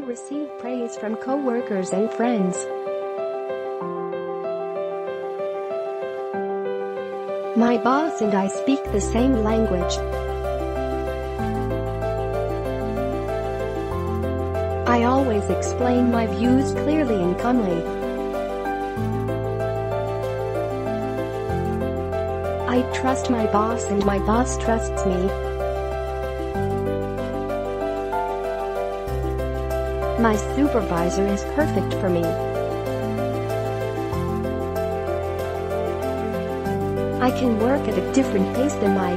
receive praise from coworkers and friends. My boss and I speak the same language. I always explain my views clearly and calmly. I trust my boss and my boss trusts me. My supervisor is perfect for me. I can work at a different pace than my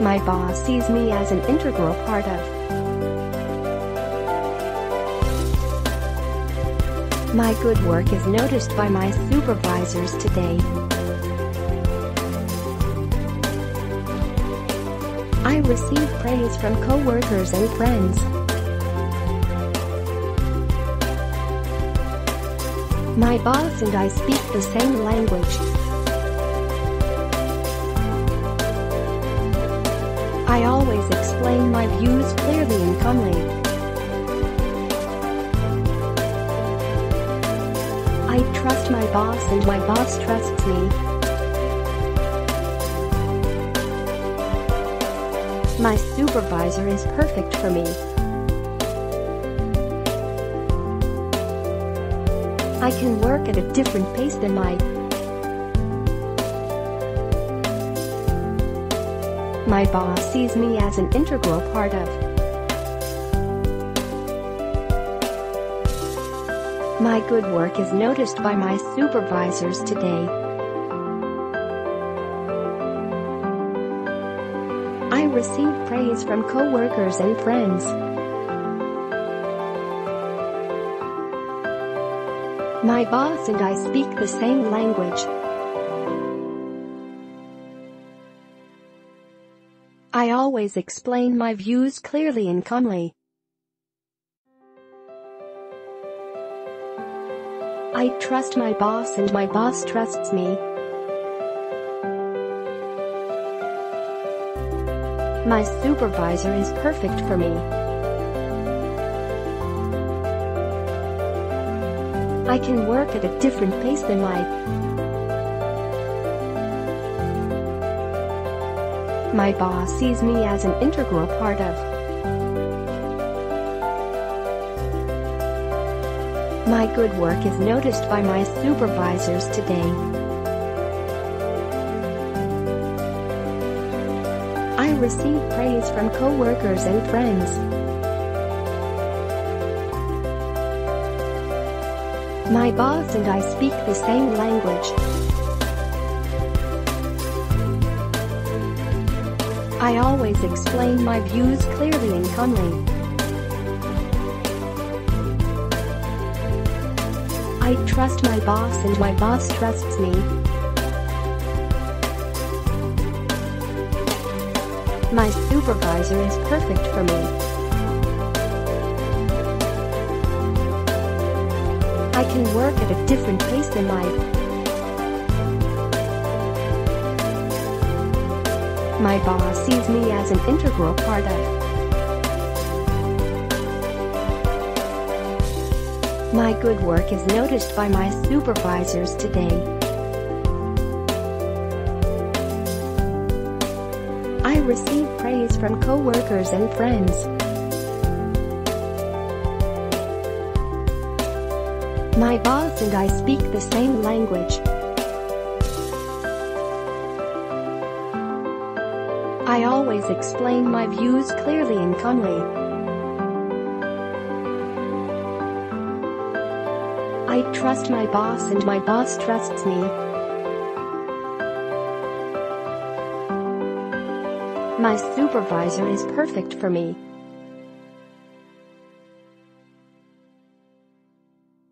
My boss sees me as an integral part of My good work is noticed by my supervisors today. I receive praise from coworkers and friends. My boss and I speak the same language. I always explain my views clearly and calmly. I trust my boss and my boss trusts me. My supervisor is perfect for me. I can work at a different pace than my My boss sees me as an integral part of My good work is noticed by my supervisors today. Praise from coworkers and friends. My boss and I speak the same language. I always explain my views clearly and calmly. I trust my boss and my boss trusts me. My supervisor is perfect for me. I can work at a different pace than my My boss sees me as an integral part of My good work is noticed by my supervisors today. Receive praise from coworkers and friends. My boss and I speak the same language. I always explain my views clearly and calmly. I trust my boss and my boss trusts me. My supervisor is perfect for me. I can work at a different pace than my My boss sees me as an integral part of My good work is noticed by my supervisors today. From coworkers and friends. My boss and I speak the same language. I always explain my views clearly and calmly. I trust my boss and my boss trusts me. My supervisor is perfect for me.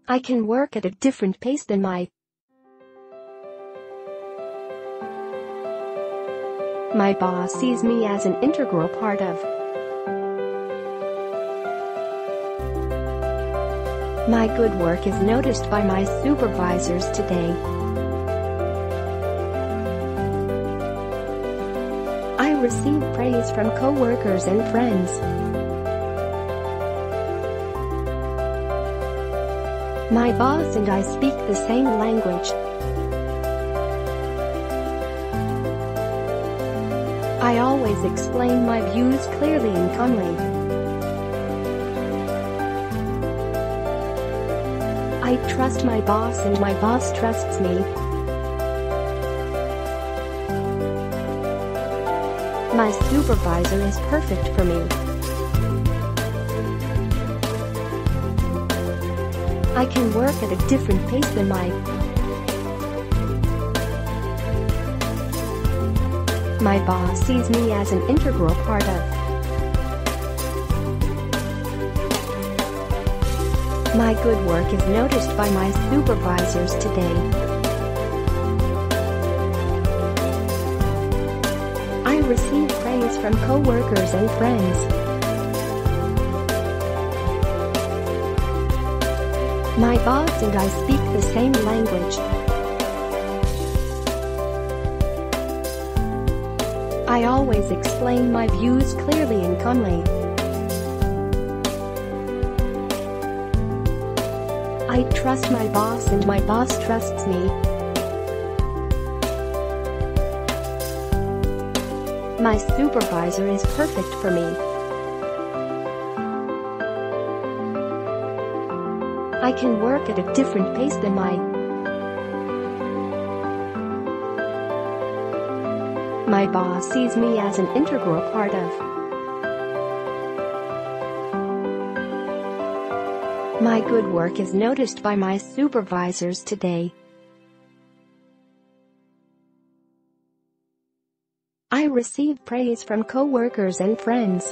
I can work at a different pace than my My boss sees me as an integral part of My good work is noticed by my supervisors today. Receive praise from coworkers and friends. My boss and I speak the same language. I always explain my views clearly and calmly. I trust my boss and my boss trusts me. My supervisor is perfect for me. I can work at a different pace than my My boss sees me as an integral part of My good work is noticed by my supervisors today. From coworkers and friends. My boss and I speak the same language. I always explain my views clearly and calmly. I trust my boss and my boss trusts me. My supervisor is perfect for me. I can work at a different pace than my My boss sees me as an integral part of My good work is noticed by my supervisors today. Receive praise from coworkers and friends.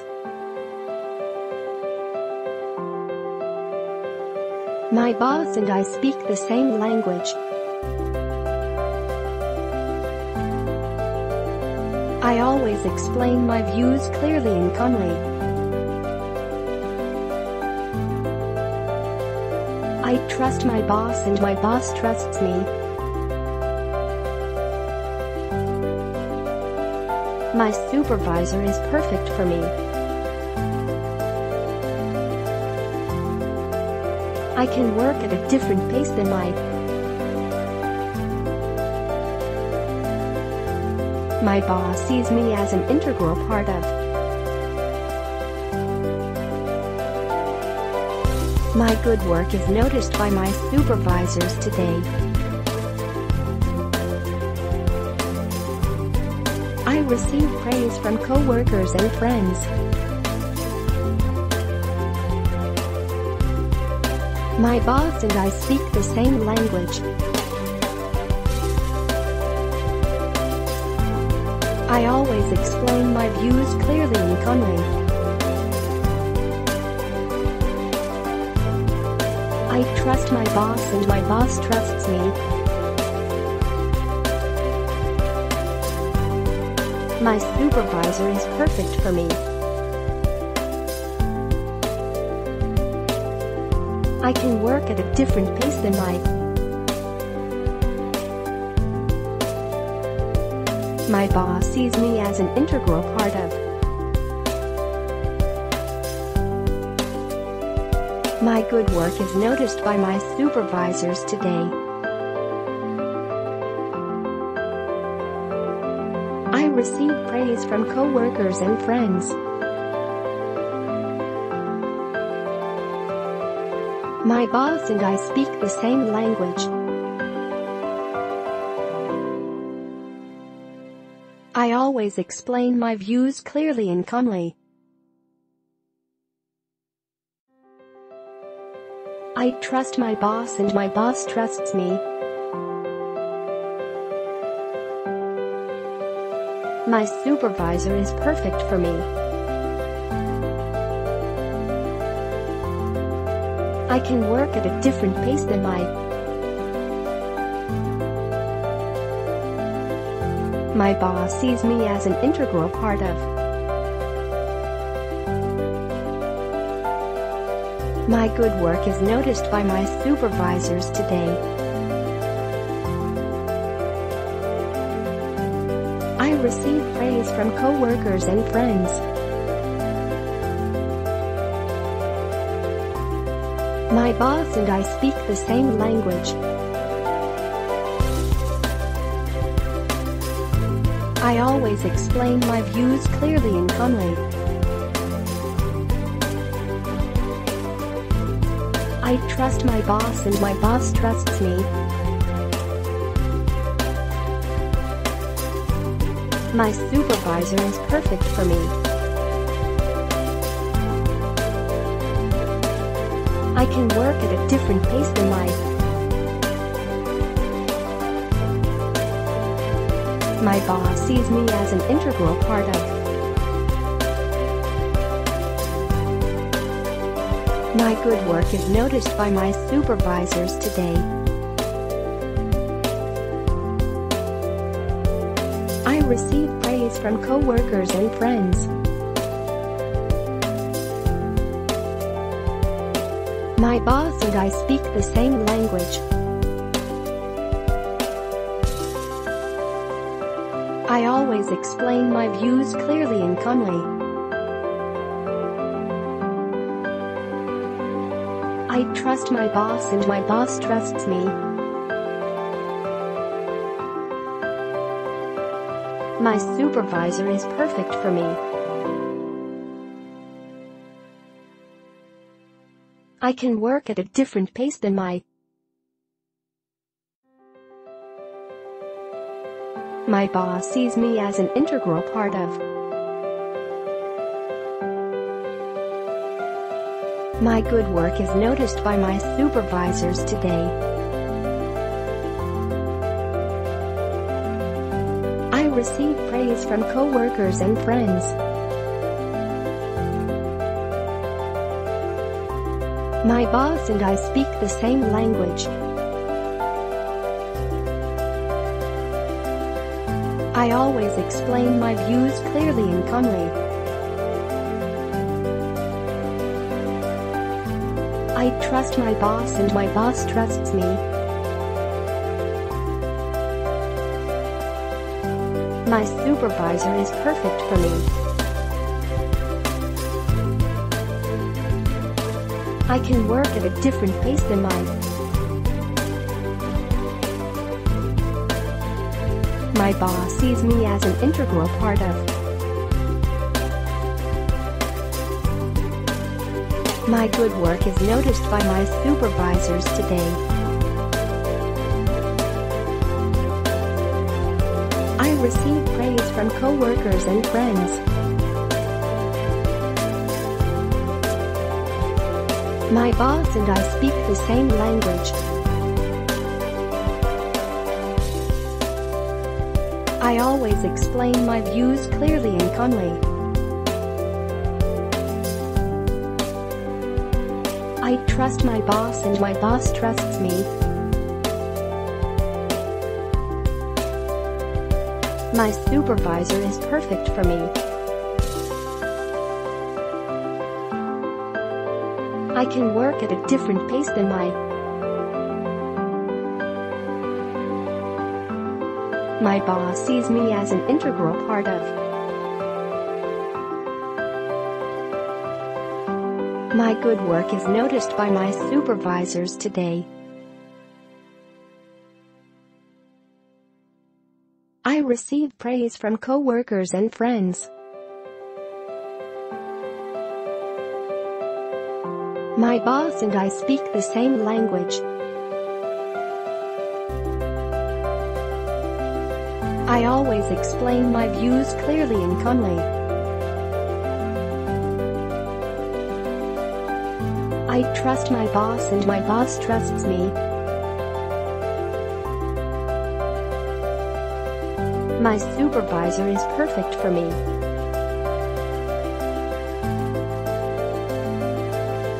My boss and I speak the same language. I always explain my views clearly and calmly. I trust my boss and my boss trusts me. My supervisor is perfect for me. I can work at a different pace than my My boss sees me as an integral part of My good work is noticed by my supervisors today. Receive praise from coworkers and friends. My boss and I speak the same language. I always explain my views clearly and calmly. I trust my boss and my boss trusts me. My supervisor is perfect for me. I can work at a different pace than my My boss sees me as an integral part of My good work is noticed by my supervisors today. Praise from coworkers and friends. My boss and I speak the same language. I always explain my views clearly and calmly. I trust my boss and my boss trusts me. My supervisor is perfect for me. I can work at a different pace than my My boss sees me as an integral part of My good work is noticed by my supervisors today. Receive praise from coworkers and friends. My boss and I speak the same language. I always explain my views clearly and calmly. I trust my boss and my boss trusts me. My supervisor is perfect for me. I can work at a different pace than life. My boss sees me as an integral part of My good work is noticed by my supervisors today. Receive praise from coworkers and friends. My boss and I speak the same language. I always explain my views clearly and calmly. I trust my boss and my boss trusts me. My supervisor is perfect for me. I can work at a different pace than my My boss sees me as an integral part of My good work is noticed by my supervisors today. Receive praise from coworkers and friends. My boss and I speak the same language. I always explain my views clearly and calmly. I trust my boss and my boss trusts me. My supervisor is perfect for me. I can work at a different pace than mine. My boss sees me as an integral part of My good work is noticed by my supervisors today. Receive praise from coworkers and friends. My boss and I speak the same language. I always explain my views clearly and calmly. I trust my boss and my boss trusts me. My supervisor is perfect for me. I can work at a different pace than my My boss sees me as an integral part of My good work is noticed by my supervisors today. Praise from coworkers and friends. My boss and I speak the same language. I always explain my views clearly and calmly. I trust my boss and my boss trusts me. My supervisor is perfect for me.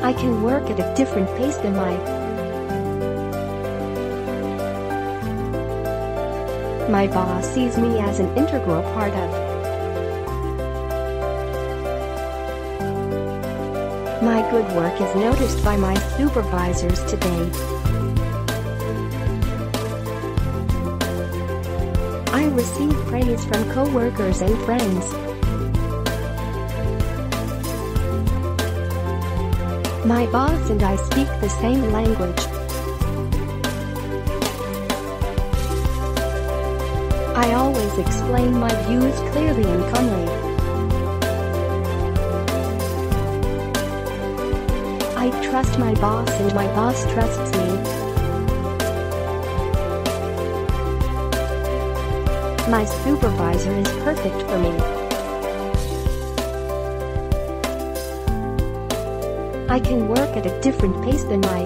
I can work at a different pace than my My boss sees me as an integral part of My good work is noticed by my supervisors today. Receive praise from coworkers and friends. My boss and I speak the same language. I always explain my views clearly and calmly. I trust my boss and my boss trusts me. My supervisor is perfect for me. I can work at a different pace than my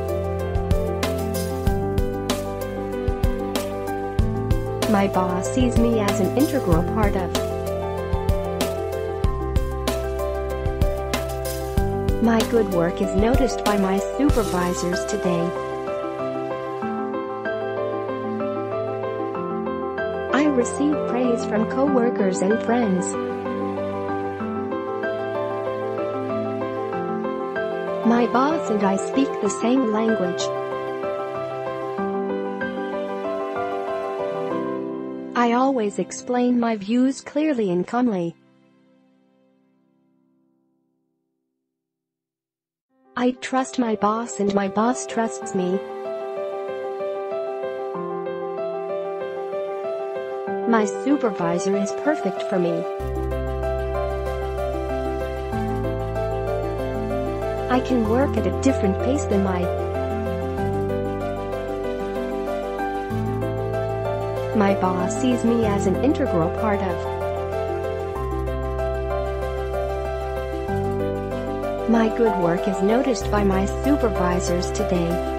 My boss sees me as an integral part of My good work is noticed by my supervisors today. Receive praise from coworkers and friends. My boss and I speak the same language. I always explain my views clearly and calmly. I trust my boss and my boss trusts me. My supervisor is perfect for me. I can work at a different pace than my My boss sees me as an integral part of My good work is noticed by my supervisors today.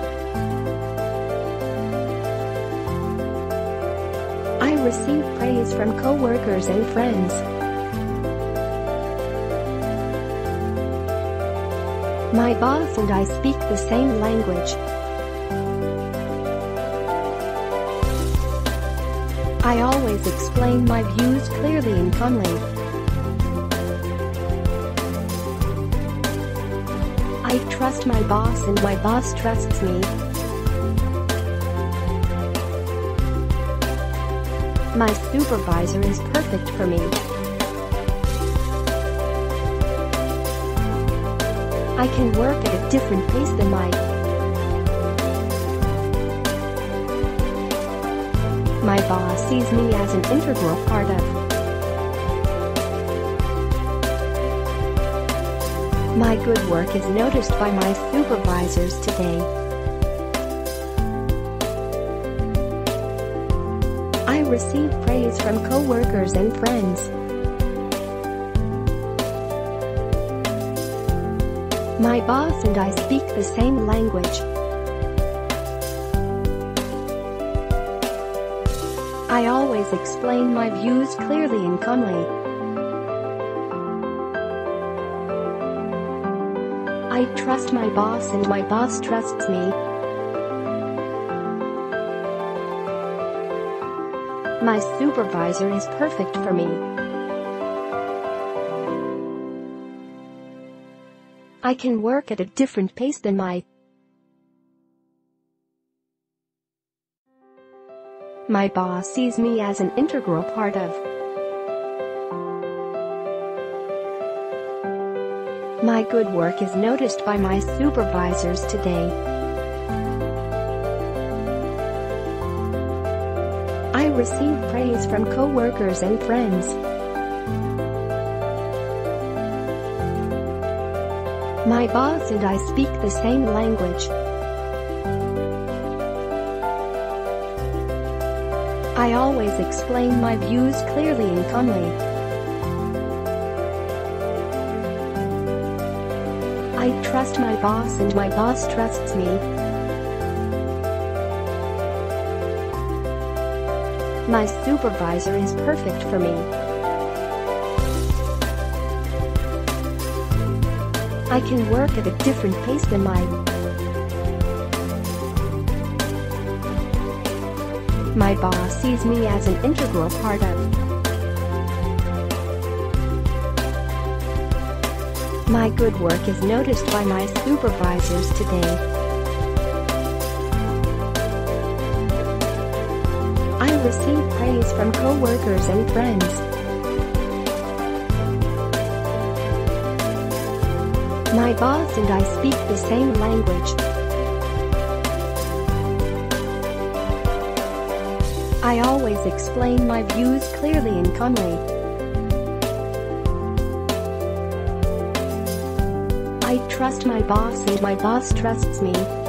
Receive praise from coworkers and friends. My boss and I speak the same language. I always explain my views clearly and calmly. I trust my boss and my boss trusts me. My supervisor is perfect for me. I can work at a different pace than my My boss sees me as an integral part of My good work is noticed by my supervisors today. Receive praise from coworkers and friends. My boss and I speak the same language. I always explain my views clearly and calmly. I trust my boss and my boss trusts me. My supervisor is perfect for me. I can work at a different pace than my My boss sees me as an integral part of My good work is noticed by my supervisors today. Receive praise from coworkers and friends. My boss and I speak the same language. I always explain my views clearly and calmly. I trust my boss and my boss trusts me. My supervisor is perfect for me. I can work at a different pace than my My boss sees me as an integral part of My good work is noticed by my supervisors today. Receive praise from coworkers and friends. My boss and I speak the same language. I always explain my views clearly and calmly. I trust my boss and my boss trusts me.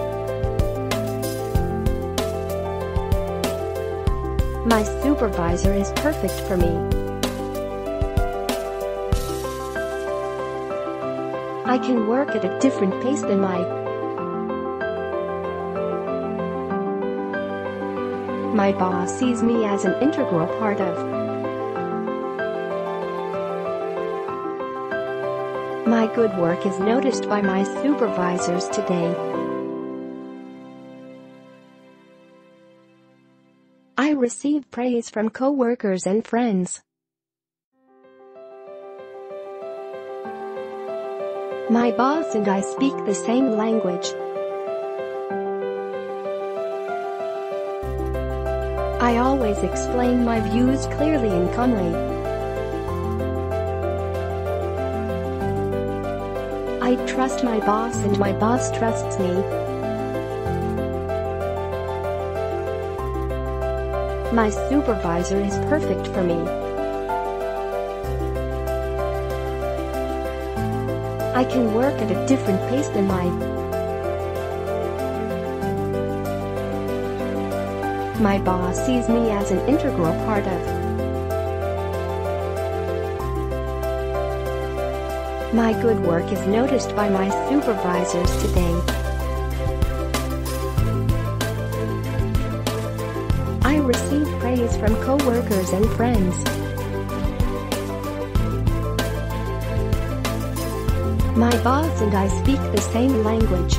My supervisor is perfect for me. I can work at a different pace than my My boss sees me as an integral part of My good work is noticed by my supervisors today. Receive praise from coworkers and friends. My boss and I speak the same language. I always explain my views clearly and calmly. I trust my boss and my boss trusts me. My supervisor is perfect for me. I can work at a different pace than my My boss sees me as an integral part of My good work is noticed by my supervisors today. Receive praise from coworkers and friends. My boss and I speak the same language.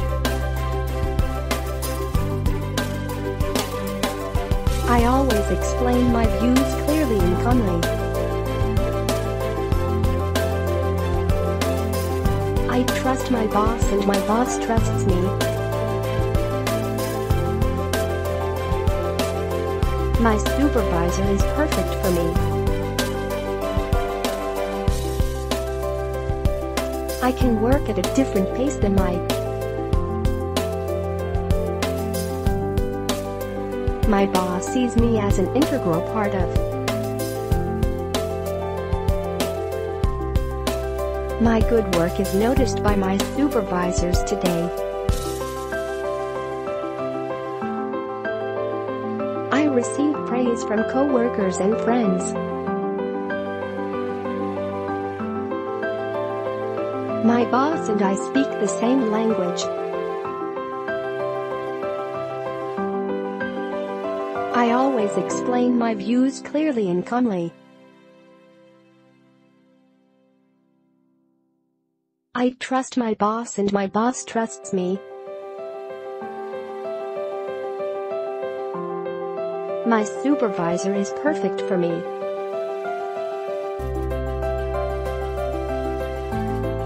I always explain my views clearly and calmly. I trust my boss and my boss trusts me. My supervisor is perfect for me. I can work at a different pace than my My boss sees me as an integral part of My good work is noticed by my supervisors today. From coworkers and friends. My boss and I speak the same language. I always explain my views clearly and calmly. I trust my boss and my boss trusts me. My supervisor is perfect for me.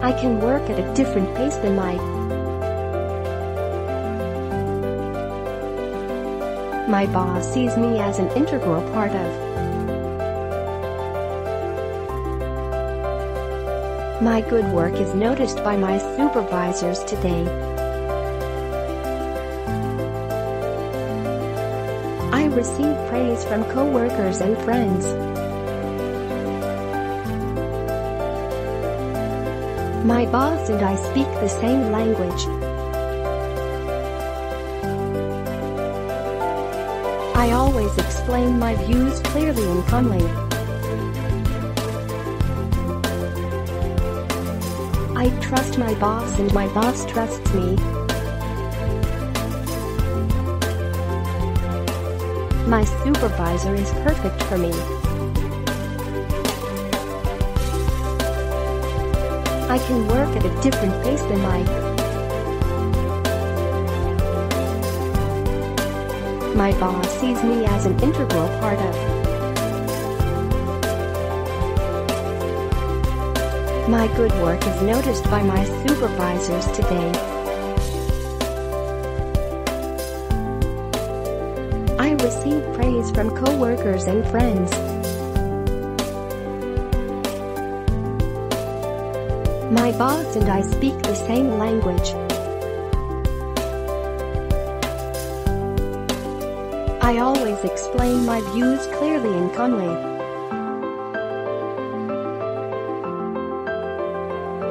I can work at a different pace than my My boss sees me as an integral part of My good work is noticed by my supervisors today. Receive praise from coworkers and friends. My boss and I speak the same language. I always explain my views clearly and calmly. I trust my boss and my boss trusts me. My supervisor is perfect for me. I can work at a different pace than my My boss sees me as an integral part of My good work is noticed by my supervisors today. Receive praise from coworkers and friends. My boss and I speak the same language. I always explain my views clearly and calmly.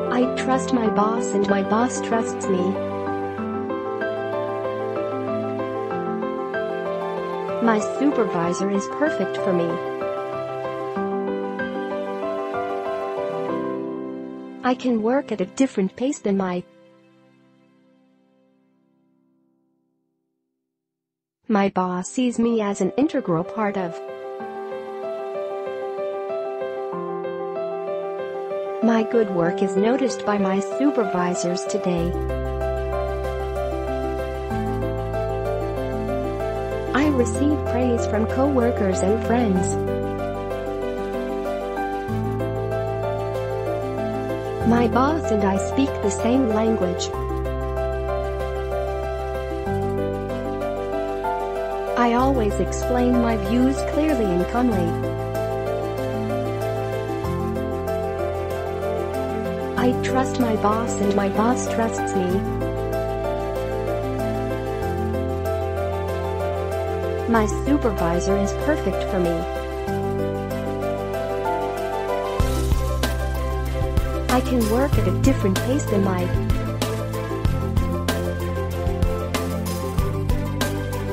I trust my boss and my boss trusts me. My supervisor is perfect for me. I can work at a different pace than my My boss sees me as an integral part of My good work is noticed by my supervisors today. Receive praise from coworkers and friends. My boss and I speak the same language. I always explain my views clearly and calmly. I trust my boss and my boss trusts me. My supervisor is perfect for me. I can work at a different pace than my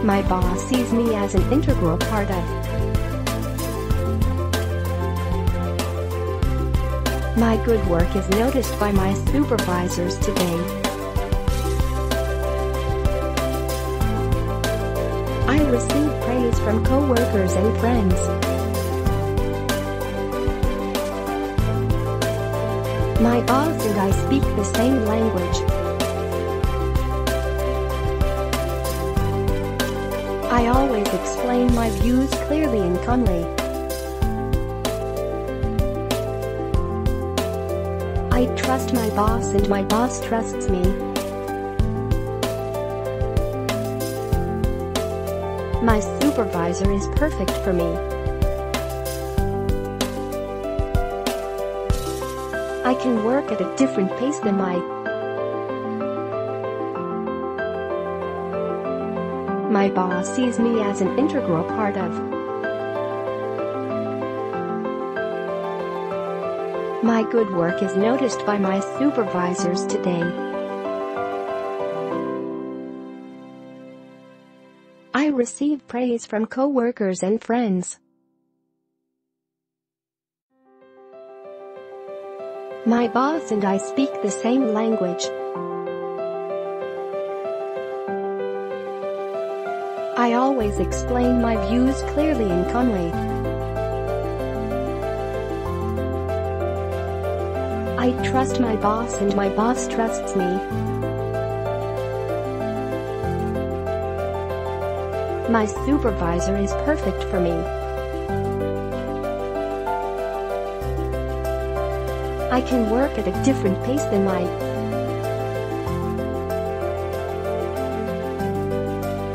My boss sees me as an integral part of My good work is noticed by my supervisors today. Receive praise from coworkers and friends. My boss and I speak the same language. I always explain my views clearly and calmly. I trust my boss and my boss trusts me. My supervisor is perfect for me. I can work at a different pace than my My boss sees me as an integral part of My good work is noticed by my supervisors today. Receive praise from coworkers and friends. My boss and I speak the same language. I always explain my views clearly and calmly. I trust my boss and my boss trusts me. My supervisor is perfect for me. I can work at a different pace than my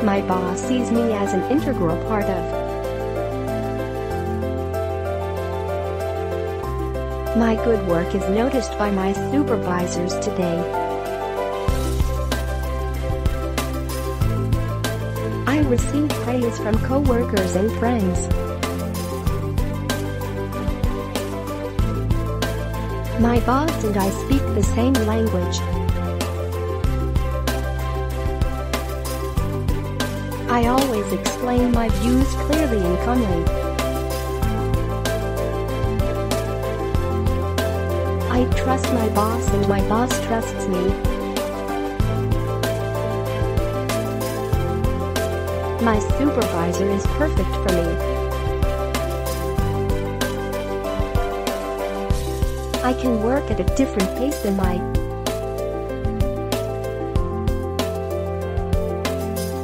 My boss sees me as an integral part of My good work is noticed by my supervisors today. Receive praise from coworkers and friends. My boss and I speak the same language. I always explain my views clearly and calmly. I trust my boss and my boss trusts me. My supervisor is perfect for me. I can work at a different pace than my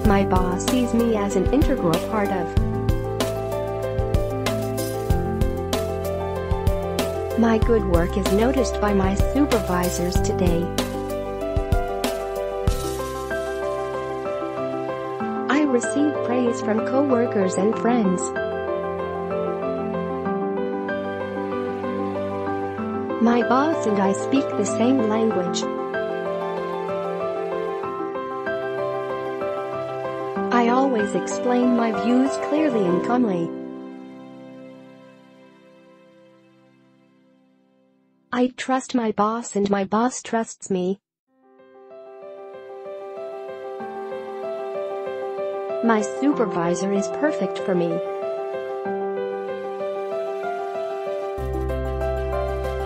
My boss sees me as an integral part of My good work is noticed by my supervisors today. Receive praise from coworkers and friends. My boss and I speak the same language. I always explain my views clearly and calmly. I trust my boss and my boss trusts me. My supervisor is perfect for me.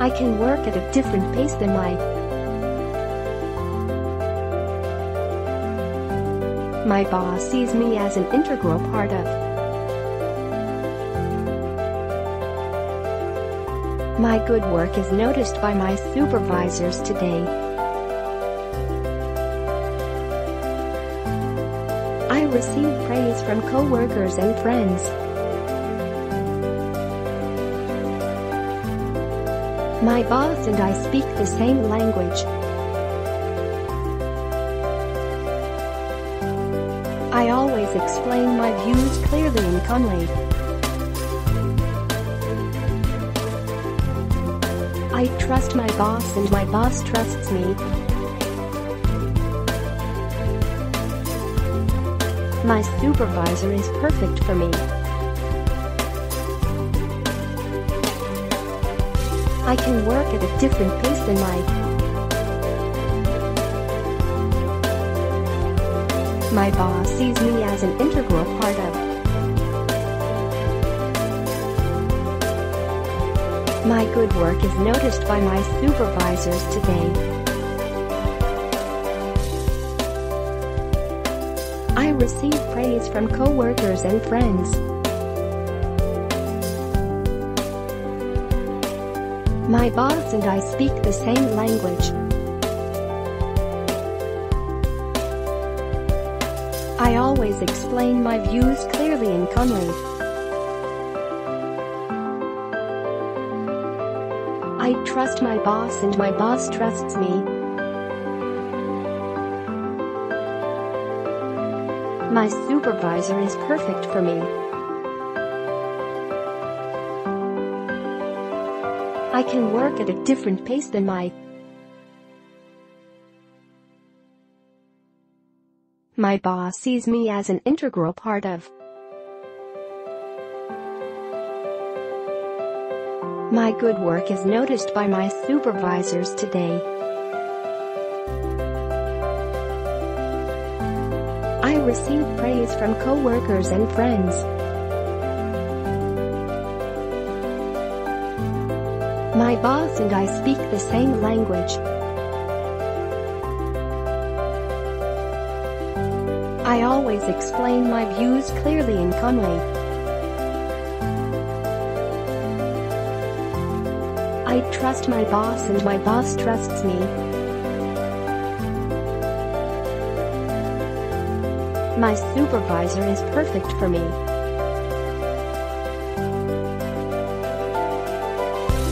I can work at a different pace than my My boss sees me as an integral part of My good work is noticed by my supervisors today. Receive praise from coworkers and friends. My boss and I speak the same language. I always explain my views clearly and calmly. I trust my boss and my boss trusts me. My supervisor is perfect for me. I can work at a different pace than my My boss sees me as an integral part of My good work is noticed by my supervisors today. Receive praise from coworkers and friends. My boss and I speak the same language. I always explain my views clearly and calmly. I trust my boss and my boss trusts me. My supervisor is perfect for me. I can work at a different pace than my My boss sees me as an integral part of My good work is noticed by my supervisors today. Receive praise from coworkers and friends. My boss and I speak the same language. I always explain my views clearly and calmly. I trust my boss and my boss trusts me. My supervisor is perfect for me.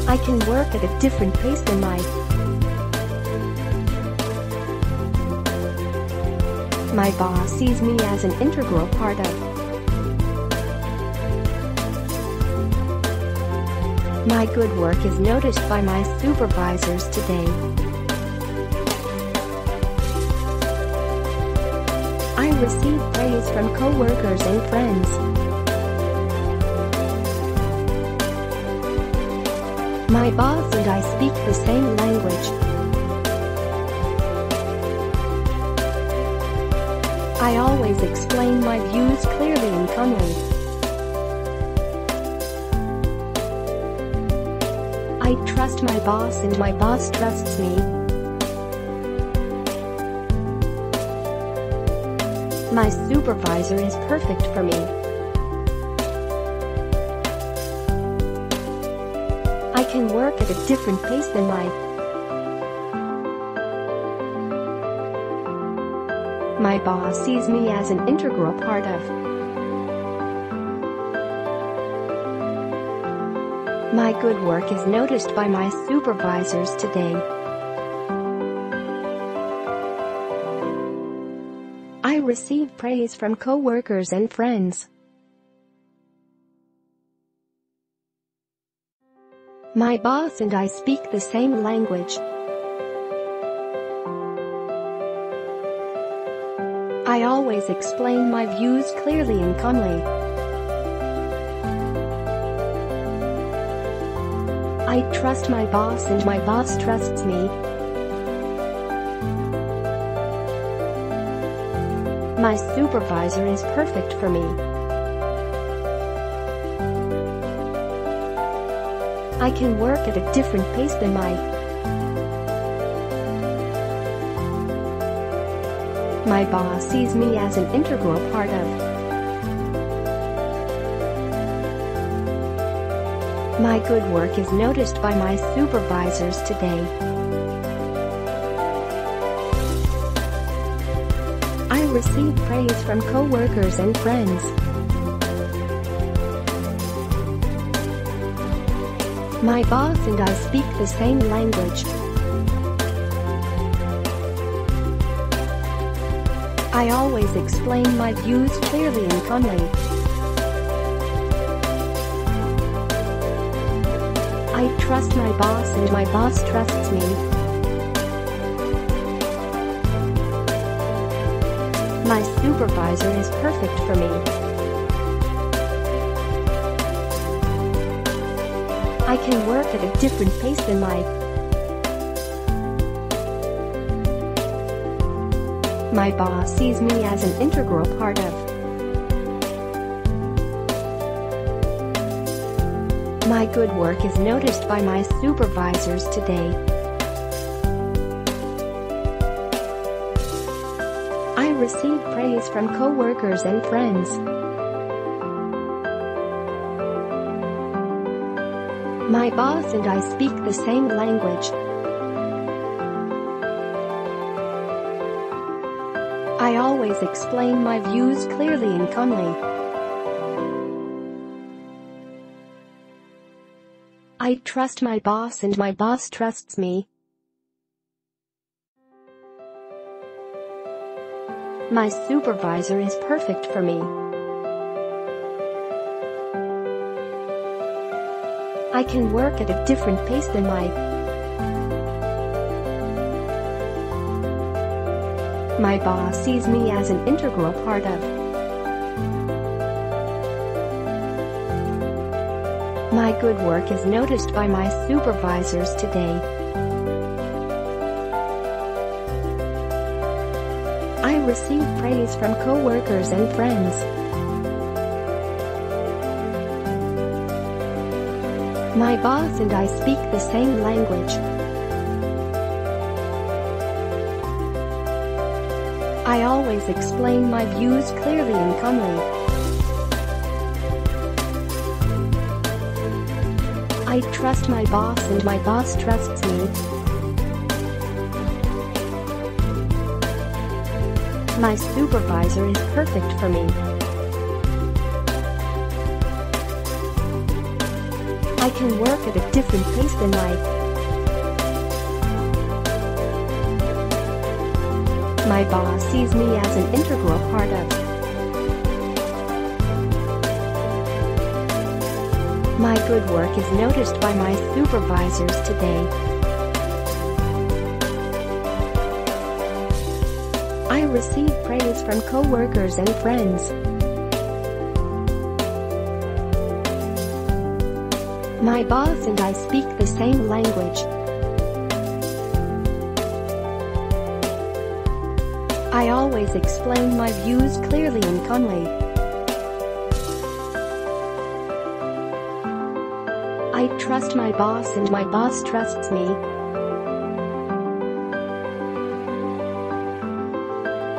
I can work at a different pace than my My boss sees me as an integral part of My good work is noticed by my supervisors today. Receive praise from coworkers and friends. My boss and I speak the same language. I always explain my views clearly and calmly. I trust my boss and my boss trusts me. My supervisor is perfect for me. I can work at a different pace than my My boss sees me as an integral part of My good work is noticed by my supervisors today. Receive praise from coworkers and friends. My boss and I speak the same language. I always explain my views clearly and calmly. I trust my boss and my boss trusts me. My supervisor is perfect for me. I can work at a different pace than my My boss sees me as an integral part of My good work is noticed by my supervisors today. I receive praise from coworkers and friends. My boss and I speak the same language. I always explain my views clearly and calmly. I trust my boss and my boss trusts me. Supervisor is perfect for me. I can work at a different pace than my My boss sees me as an integral part of My good work is noticed by my supervisors today. Receive praise from coworkers and friends. My boss and I speak the same language. I always explain my views clearly and calmly. I trust my boss and my boss trusts me. My supervisor is perfect for me. I can work at a different pace than my My boss sees me as an integral part of My good work is noticed by my supervisors today. Receive praise from coworkers and friends. My boss and I speak the same language. I always explain my views clearly and calmly. I trust my boss and my boss trusts me. My supervisor is perfect for me. I can work at a different pace than my My boss sees me as an integral part of My good work is noticed by my supervisors today. Receive praise from coworkers and friends. My boss and I speak the same language. I always explain my views clearly and calmly. I trust my boss and my boss trusts me.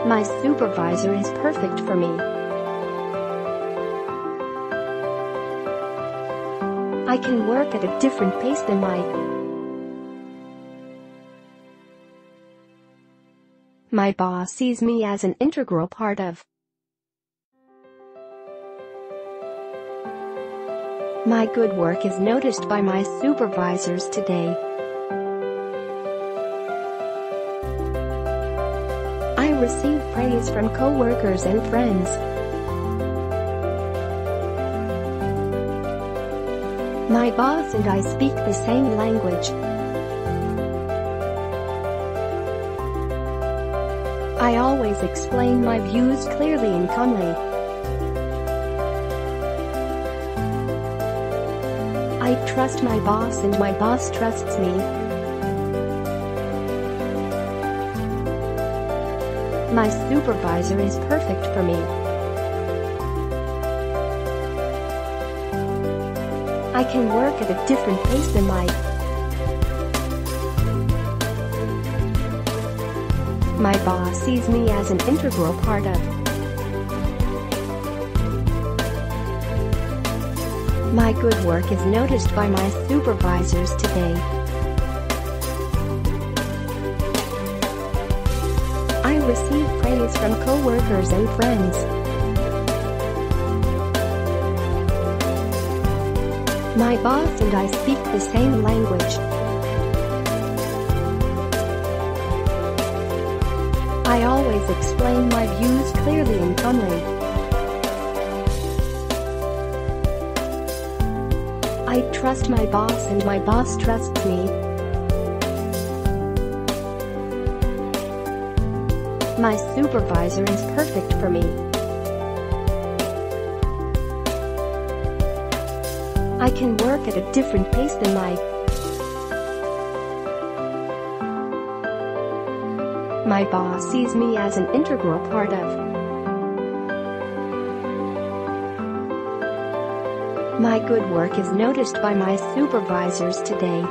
My supervisor is perfect for me. I can work at a different pace than my My boss sees me as an integral part of My good work is noticed by my supervisors today. Receive praise from coworkers and friends. My boss and I speak the same language. I always explain my views clearly and calmly. I trust my boss and my boss trusts me. My supervisor is perfect for me. I can work at a different pace than my My boss sees me as an integral part of My good work is noticed by my supervisors today. Receive praise from coworkers and friends. My boss and I speak the same language. I always explain my views clearly and calmly. I trust my boss and my boss trusts me. My supervisor is perfect for me. I can work at a different pace than my My boss sees me as an integral part of My good work is noticed by my supervisors today.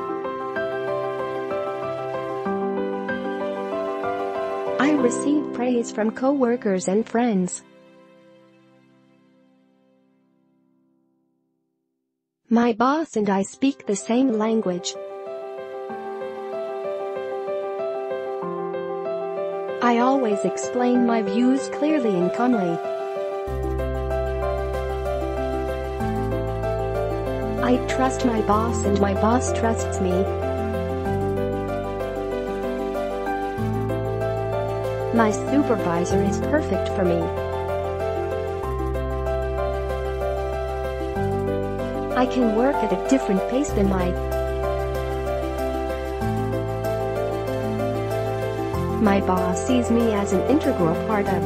Praise from coworkers and friends. My boss and I speak the same language. I always explain my views clearly and calmly. I trust my boss and my boss trusts me. My supervisor is perfect for me. I can work at a different pace than my My boss sees me as an integral part of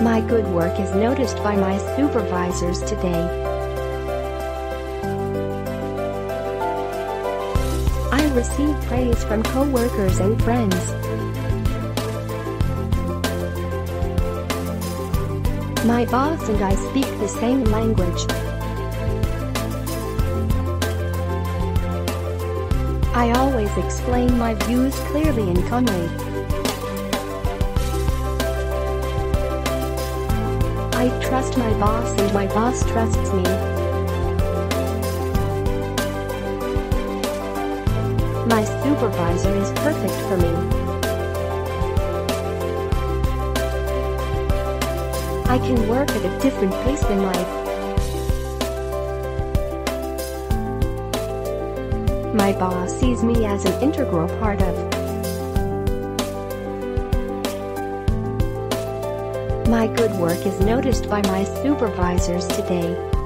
My good work is noticed by my supervisors today. Receive praise from coworkers and friends. My boss and I speak the same language. I always explain my views clearly and calmly. I trust my boss and my boss trusts me. My supervisor is perfect for me. I can work at a different pace than my My boss sees me as an integral part of My good work is noticed by my supervisors today.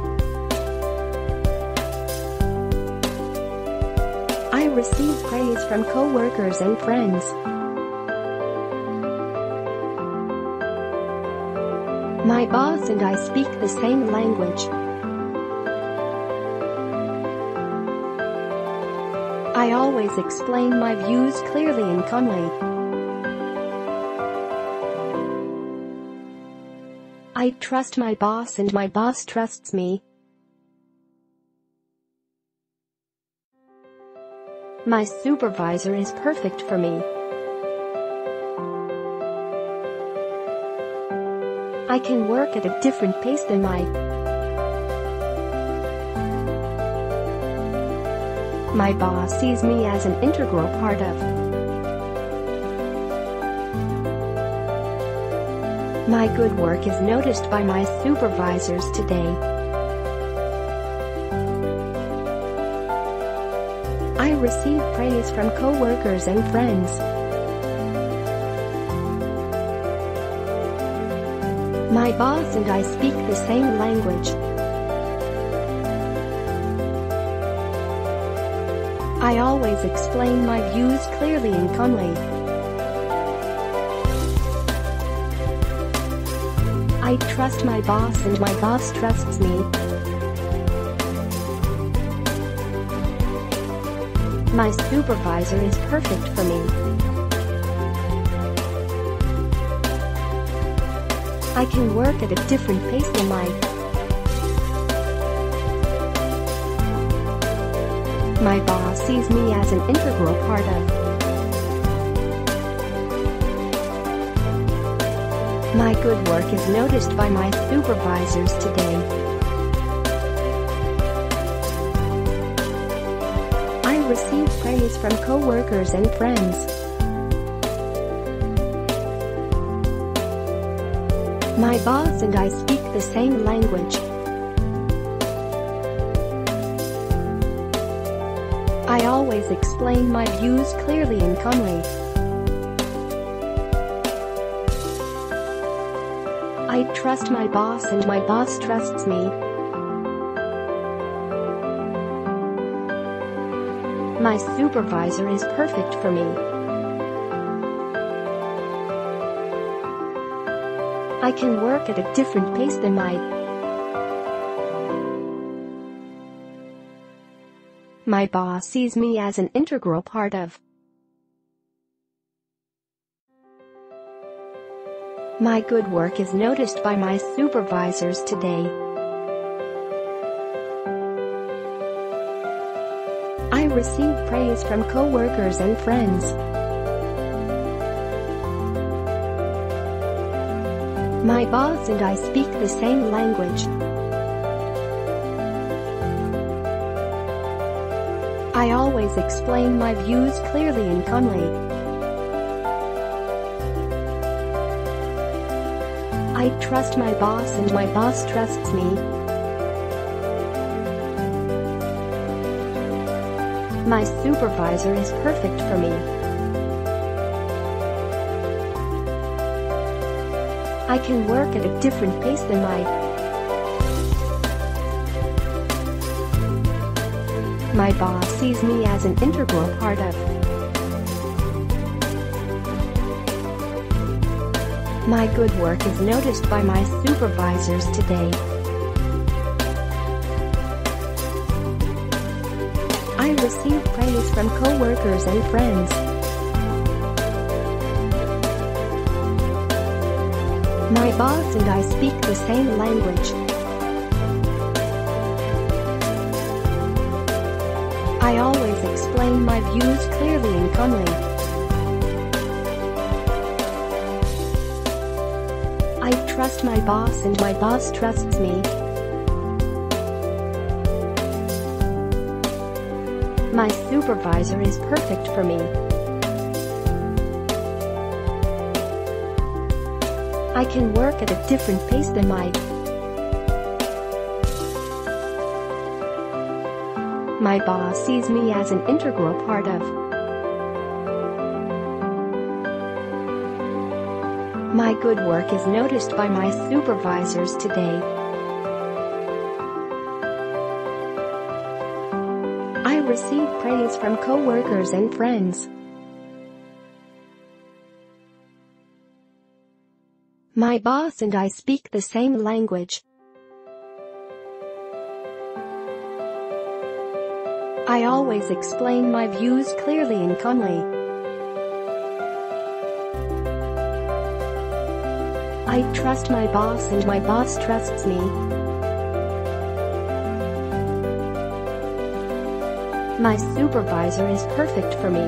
I receive praise from coworkers and friends. My boss and I speak the same language. I always explain my views clearly and calmly. I trust my boss and my boss trusts me. My supervisor is perfect for me. I can work at a different pace than my My boss sees me as an integral part of My good work is noticed by my supervisors today. Receive praise from coworkers and friends. My boss and I speak the same language. I always explain my views clearly and calmly. I trust my boss and my boss trusts me. My supervisor is perfect for me. I can work at a different pace than my My boss sees me as an integral part of My good work is noticed by my supervisors today. Praise from coworkers and friends. My boss and I speak the same language. I always explain my views clearly and calmly. I trust my boss and my boss trusts me. My supervisor is perfect for me. I can work at a different pace than my My boss sees me as an integral part of My good work is noticed by my supervisors today. I receive praise from coworkers and friends. My boss and I speak the same language. I always explain my views clearly and calmly. I trust my boss and my boss trusts me. My supervisor is perfect for me. I can work at a different pace than my My boss sees me as an integral part of My good work is noticed by my supervisors today. Receive praise from coworkers and friends. My boss and I speak the same language. I always explain my views clearly and calmly. I trust my boss and my boss trusts me. My supervisor is perfect for me. I can work at a different pace than my My boss sees me as an integral part of My good work is noticed by my supervisors today. From coworkers and friends. My boss and I speak the same language. I always explain my views clearly and calmly. I trust my boss and my boss trusts me. My supervisor is perfect for me.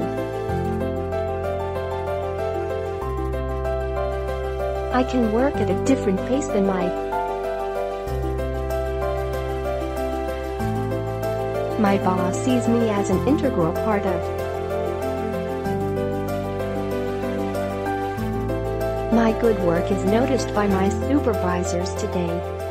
I can work at a different pace than my My boss sees me as an integral part of My good work is noticed by my supervisors today.